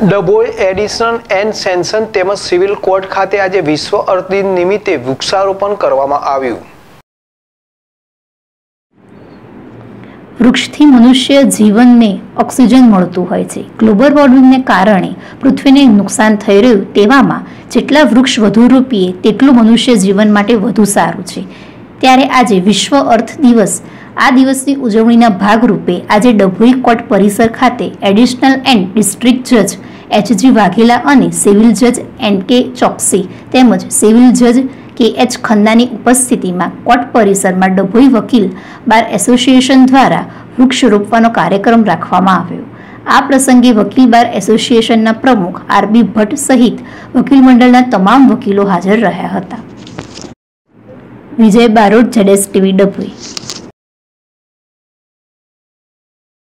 Dabhoi addition and સેન્સન તેમજ civil court ખાતે આજે વિશ્વ અર્થ દિન નિમિત્તે વૃક્ષારોપણ કરવામાં આવ્યું. વૃક્ષથી મનુષ્ય જીવનને ઓક્સિજન મળતું હોય છે. ગ્લોબલ વોર્મિંગને કારણે પૃથ્વીને નુકસાન થઈ રહ્યું તેવામાં જેટલા વૃક્ષ વધુ રોપીએ, તેટલું મનુષ્ય જીવન માટે વધુ સારું છે. ત્યારે આજે વિશ્વ અર્થ દિવસ. આ દિવસની ઉજવણીના ભાગરૂપે આજે ડભોઈ કોર્ટ પરિસર ખાતે એડિશનલ એન્ડ ડિસ્ટ્રિક્ટ જજ એચજી વાઘેલા અને સિવિલ જજ એન કે ચોકસી તેમજ સિવિલ જજ કે એચ ખન્નાની ઉપસ્થિતિમાં કોર્ટ પરિસરમાં ડભોઈ વકીલ બાર એસોસિએશન દ્વારા વૃક્ષ રોપવાનો કાર્યક્રમ રાખવામાં આવ્યો. આ પ્રસંગે વકીલ બાર એસોસિએશનના પ્રમુખ આરબી ભટ્ટ સહિત વકીલ મંડળના તમામ વકીલો હાજર રહ્યા હતા. વિજય બારોટ જડેશ ટીવી ડભોઈ.